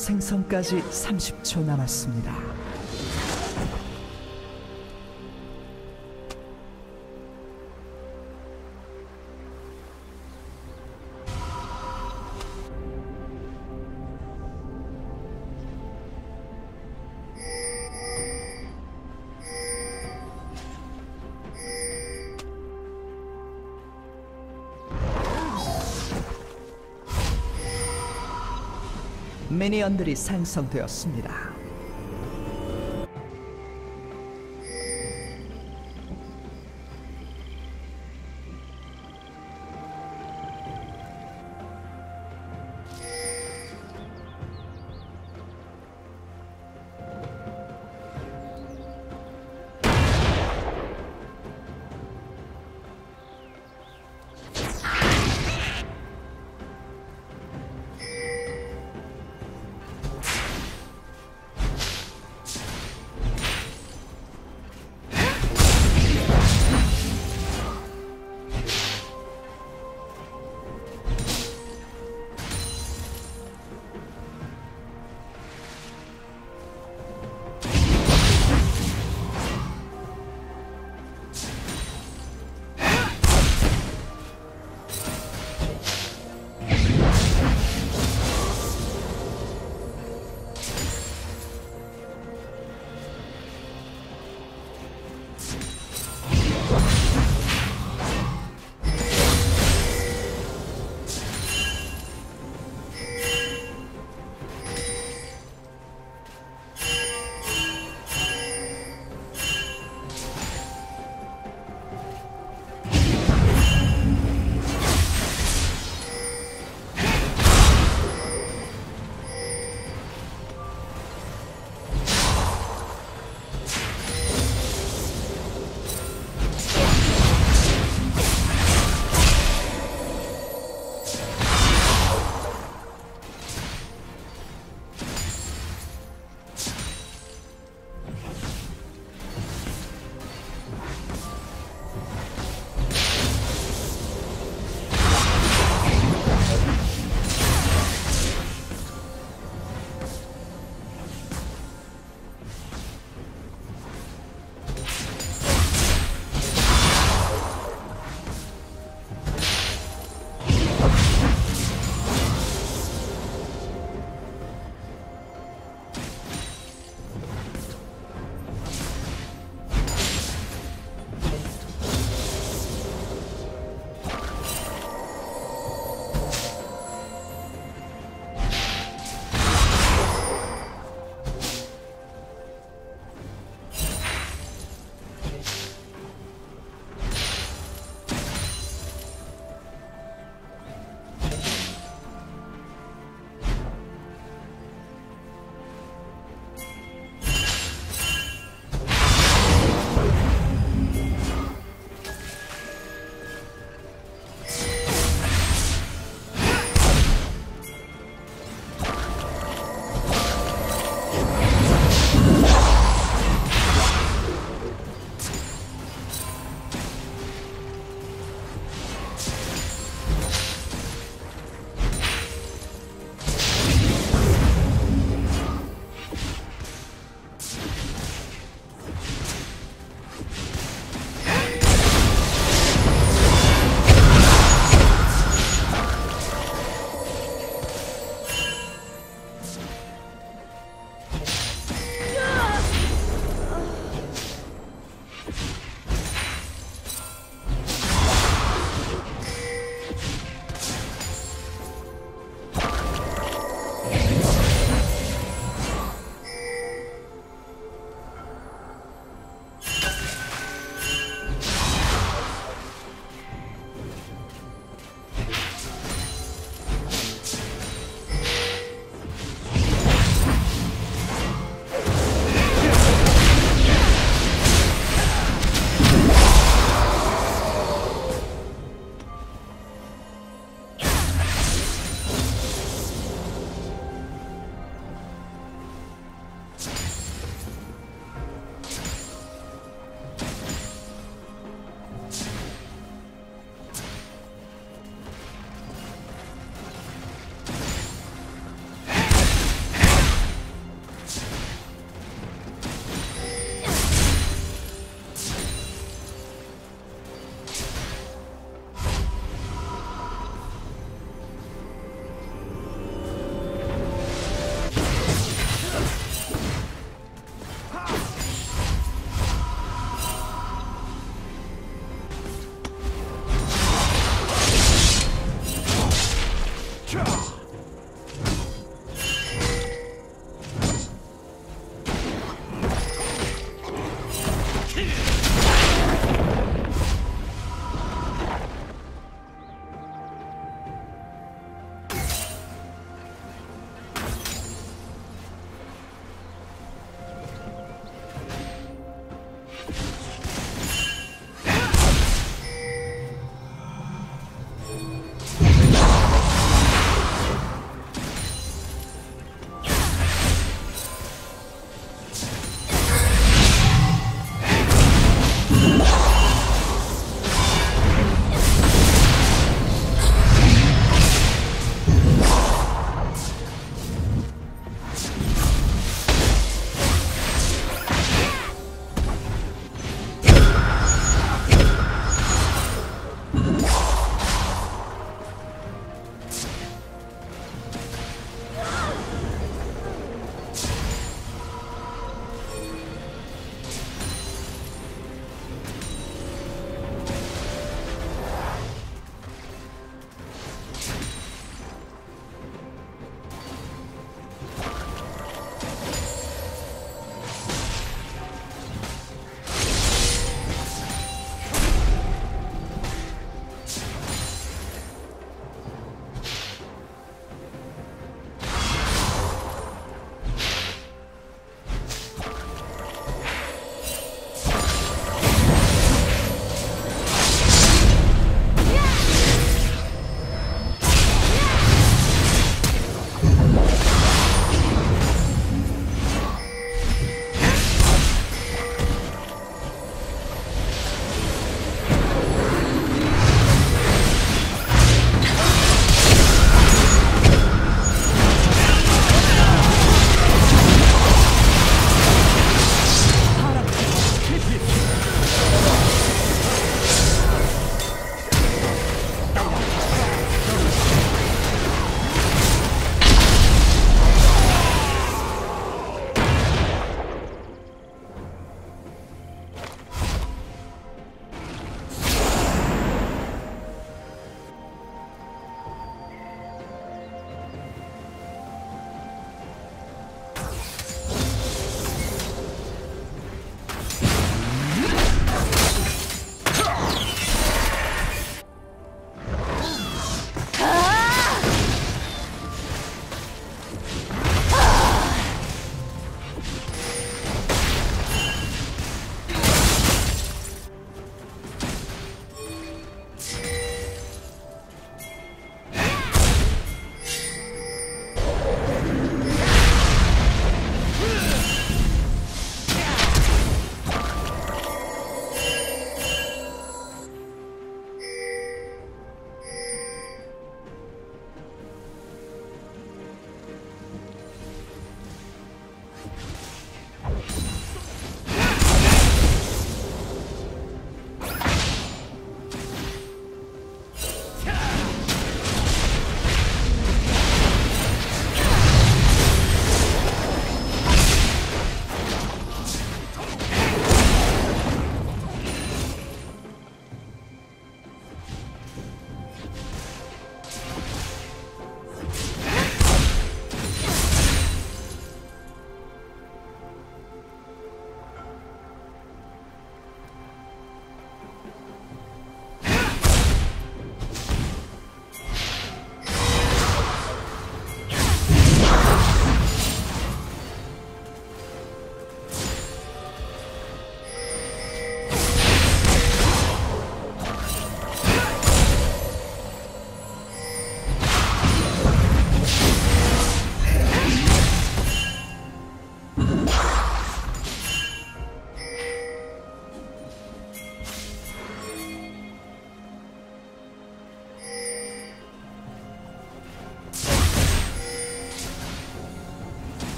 생성까지 30초 남았습니다. 미니언들이 생성되었습니다.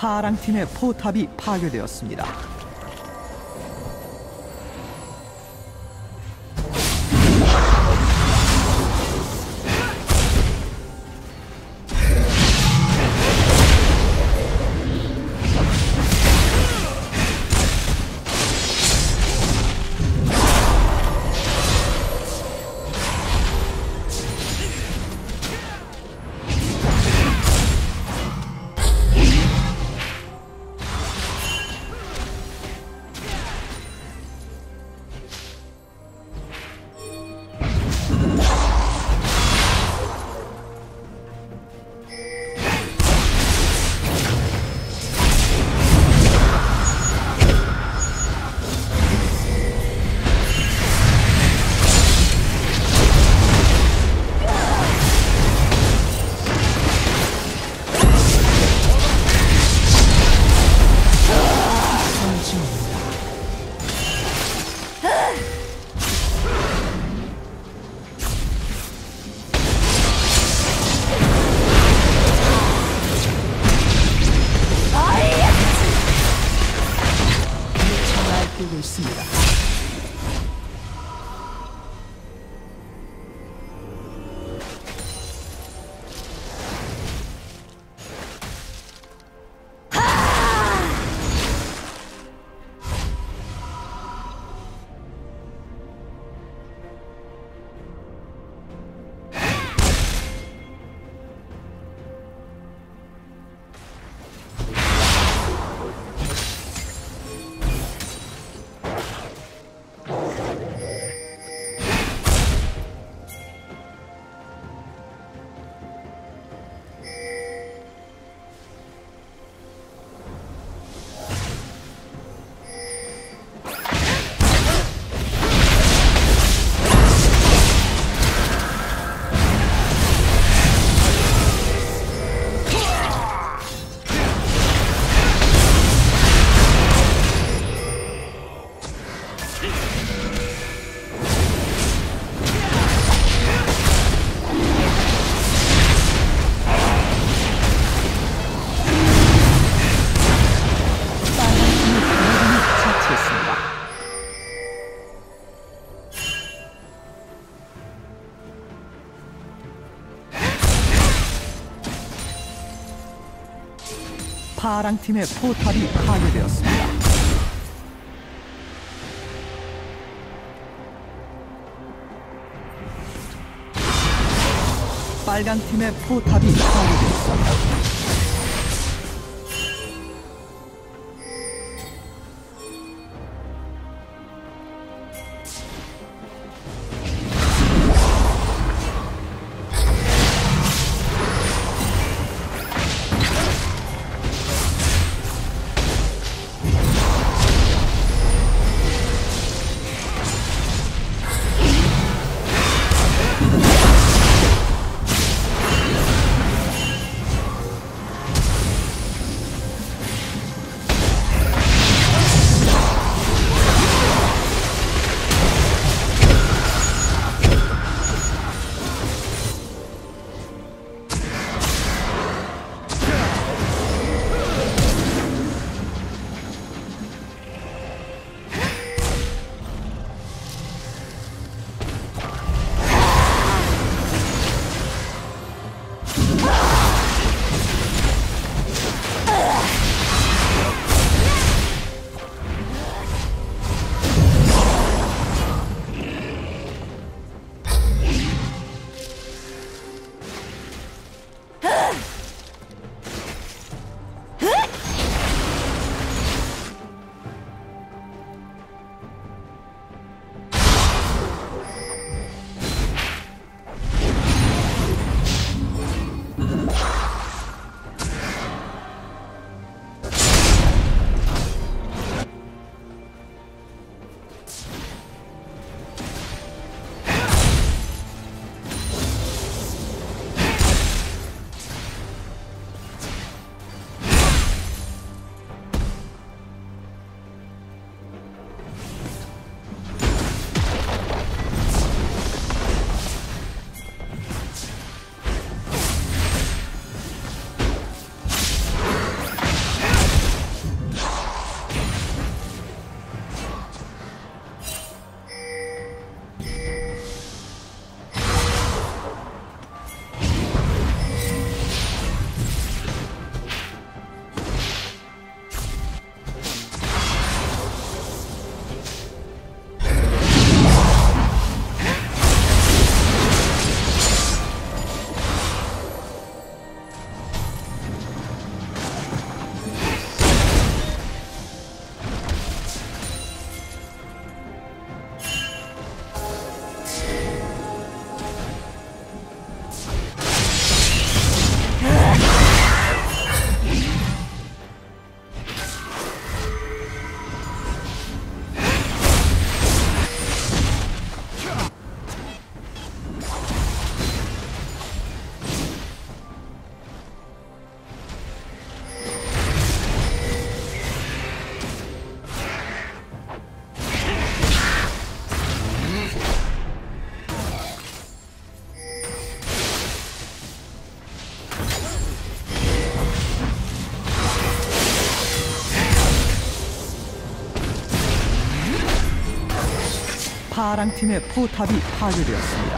파랑 팀의 포탑이 파괴되었습니다. 파랑 팀의 포탑이 파괴되었습니다. 빨간 팀의 포탑이 파괴되었습니다. 파랑 팀의 포탑이 파괴되었습니다.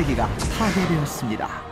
세계가 파괴되었습니다.